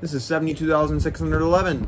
This is 72,611.